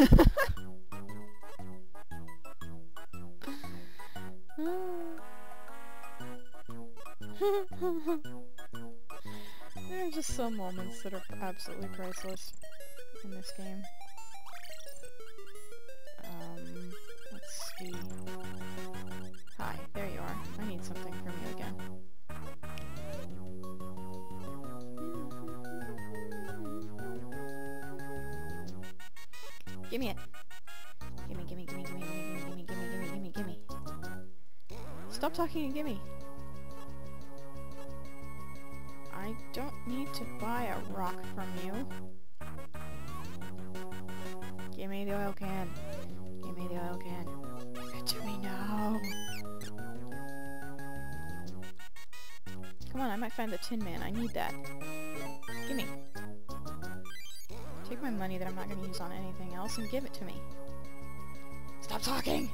there are just some moments that are absolutely priceless in this game. Gimme it. Gimme, gimme, gimme, gimme, gimme, gimme, gimme, gimme, gimme, gimme. Stop talking and gimme. I don't need to buy a rock from you. Gimme the oil can. Gimme the oil can. Give it to me now. Come on, I might find the Tin Man. I need that. Gimme. Take my money that I'm not going to use on anything else and give it to me. Stop talking!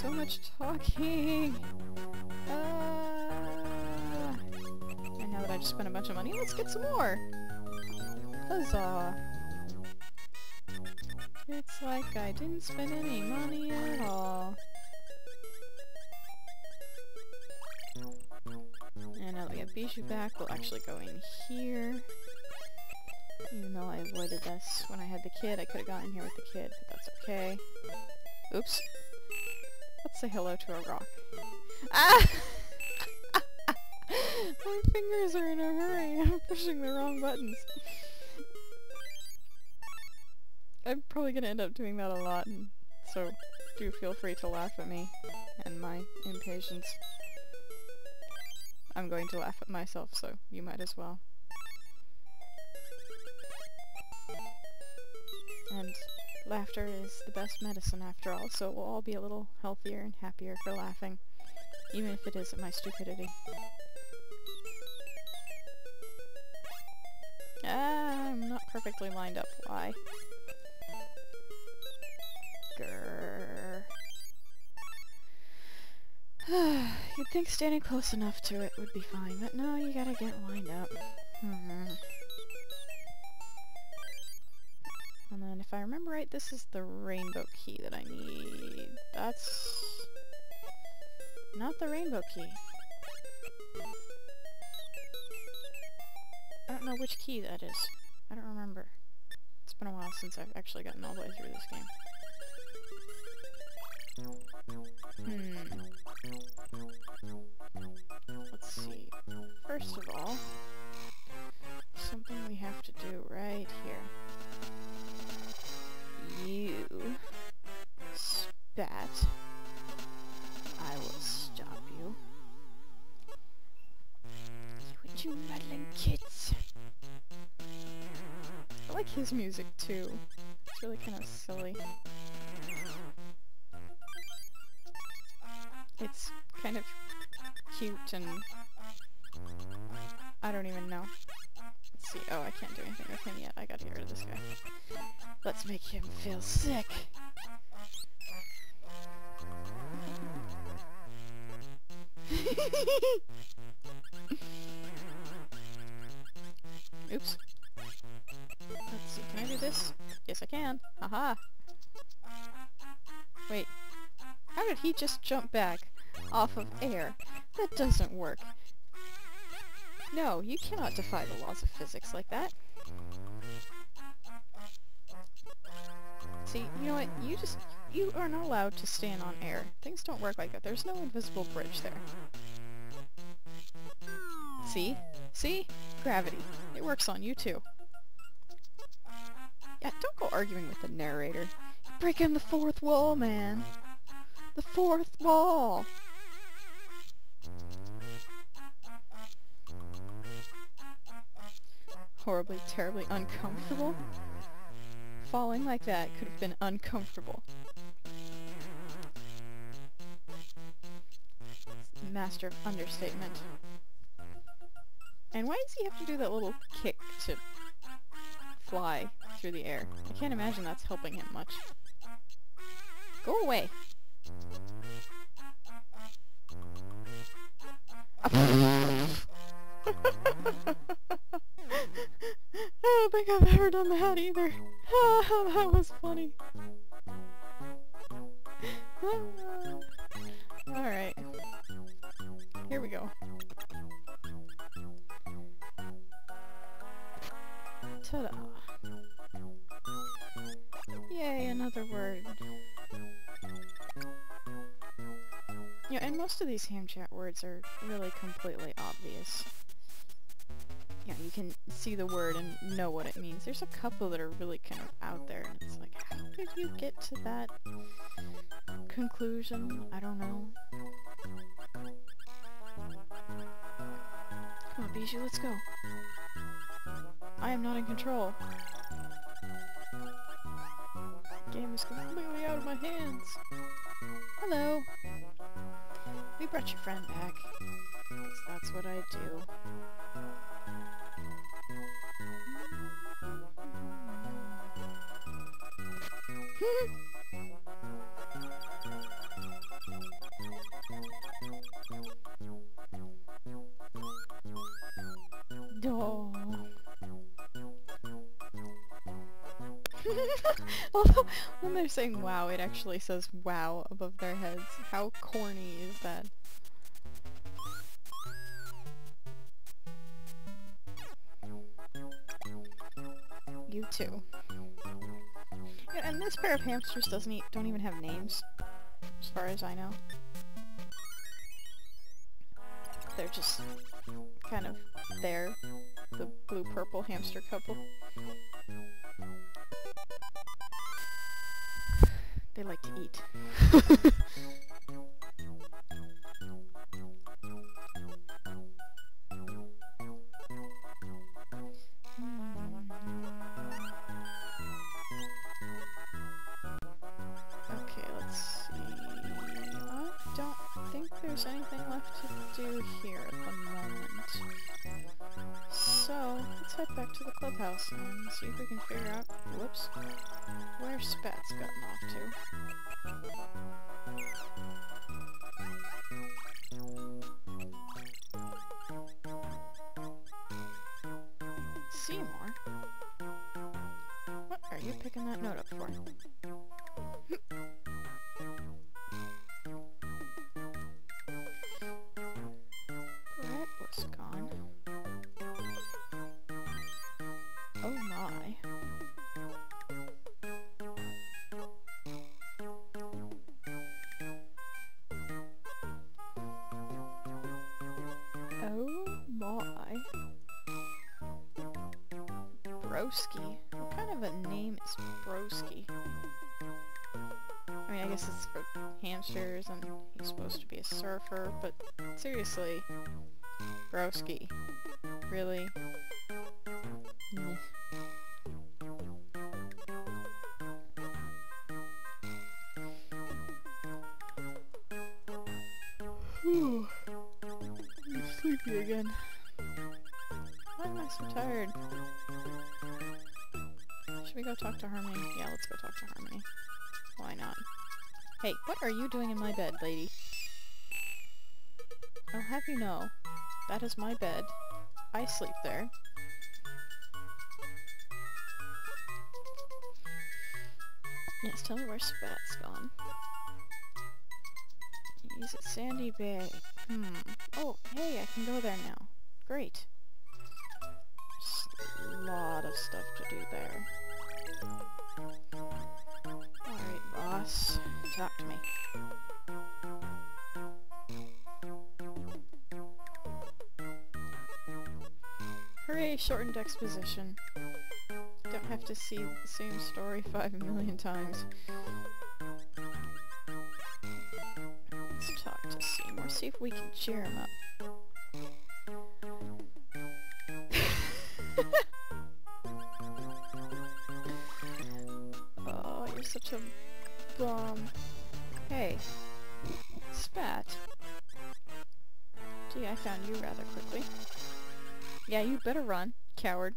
So much talking! Uh, and now that I just spent a bunch of money, let's get some more! Huzzah! It's like I didn't spend any money at all. And now that we have Bijou back, we'll actually go in here. Even though I avoided this when I had the kid, I could have gotten here with the kid, but that's okay. Oops. Let's say hello to a rock. Ah! My fingers are in a hurry. I'm pushing the wrong buttons. I'm probably gonna end up doing that a lot, and so do feel free to laugh at me and my impatience. I'm going to laugh at myself, so you might as well. Laughter is the best medicine after all, so we'll all be a little healthier and happier for laughing, even if it is at my stupidity. Ah, I'm not perfectly lined up. Why? Grrr. You'd think standing close enough to it would be fine, but no, you gotta get lined up. Hmm. If I remember right, this is the rainbow key that I need. That's... not the rainbow key. I don't know which key that is. I don't remember. It's been a while since I've actually gotten all the way through this game. Hmm. His music too. It's really kind of silly. It's kind of cute and... I don't even know. Let's see. Oh, I can't do anything with him yet. I gotta get rid of this guy. Let's make him feel sick. Oops. This? Yes, I can. Haha. Wait. How did he just jump back off of air? That doesn't work. No, you cannot defy the laws of physics like that. See, you know what? You just... You are not allowed to stand on air. Things don't work like that. There's no invisible bridge there. See? See? Gravity. It works on you too. Yeah, don't go arguing with the narrator. Breaking the fourth wall, man. The fourth wall. Horribly, terribly uncomfortable. Falling like that could have been uncomfortable. Master of understatement. And why does he have to do that little kick to fly through the air? I can't imagine that's helping him much. Go away! I don't think I've ever done that either. that was funny. another word. Yeah, and most of these ham chat words are really completely obvious. Yeah, you can see the word and know what it means. There's a couple that are really kind of out there, and it's like, how did you get to that conclusion? I don't know. Come on, Bijou, let's go. I am not in control. Game is completely out of my hands. Hello. We brought your friend back. that's what I do. oh. Although, when they're saying wow, it actually says wow above their heads. How corny is that? You too. Yeah, and this pair of hamsters doesn't e don't even have names, as far as I know. They're just kind of there, the blue-purple hamster couple. They like to eat. Okay, let's see. I don't think there's anything left to do here at the moment. So, let's head back to the clubhouse and see if we can figure out, whoops, where Spat's gotten off to. Seymour? What are you picking that note up for? Broski? What kind of a name is Broski? I mean, I guess it's for hamsters and he's supposed to be a surfer, but seriously, Broski. Really? I'm sleepy again. Why am I so tired? Should we go talk to Harmony? Yeah, let's go talk to Harmony. Why not? Hey, what are you doing in my bed, lady? I'll have you know, that is my bed. I sleep there. Yes, tell me where Spat's gone. He's at Sandy Bay. Hmm. Oh, hey, I can go there now. Great. Just a lot of stuff to do there. Alright, boss. Talk to me. Hooray, shortened exposition. Don't have to see the same story five million times. Let's talk to Seymour, see if we can cheer him up. Such a bum. Hey, Spat. Gee, I found you rather quickly. Yeah, you better run, coward.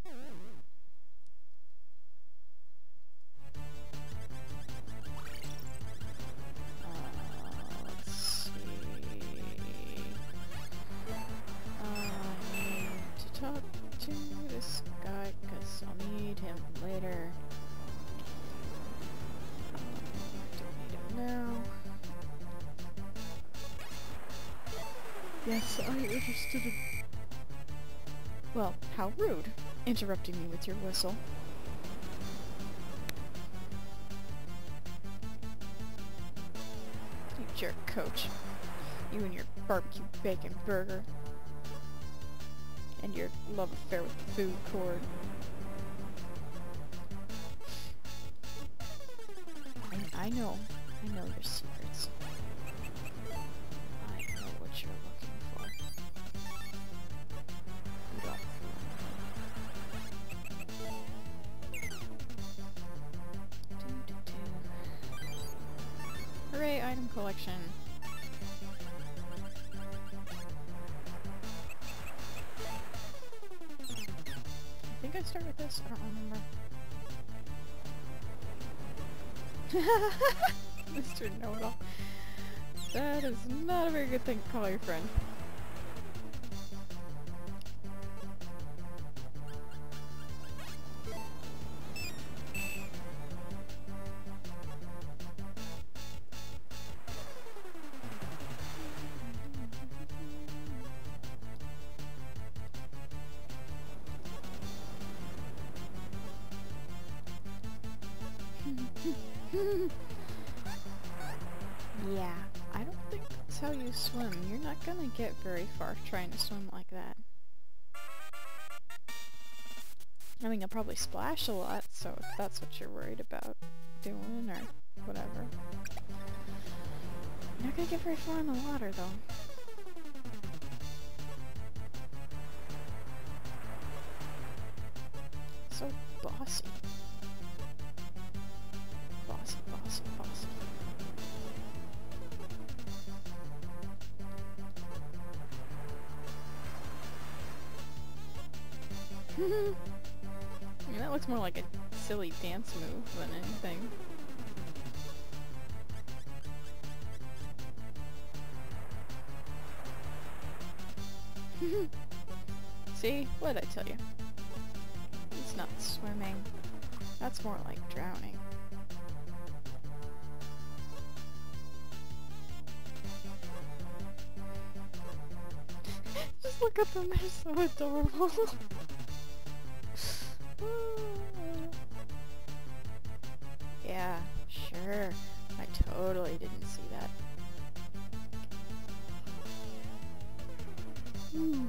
In... Well, how rude, interrupting me with your whistle. You jerk, coach. You and your barbecue bacon burger. And your love affair with food court. I know. I know your secrets. Collection. I think I start with this, I don't remember. Mr. Know-It-All. That is not a very good thing to call your friend. Yeah, I don't think that's how you swim. You're not gonna get very far trying to swim like that. I mean, you'll probably splash a lot, so if that's what you're worried about doing, or whatever. You're not gonna get very far in the water, though. So bossy. Bossy, bossy, bossy. I mean, that looks more like a silly dance move than anything. See? What did I tell you? It's not swimming. That's more like drowning. Just look at them, they're so adorable. Sure. I totally didn't see that. Hmm.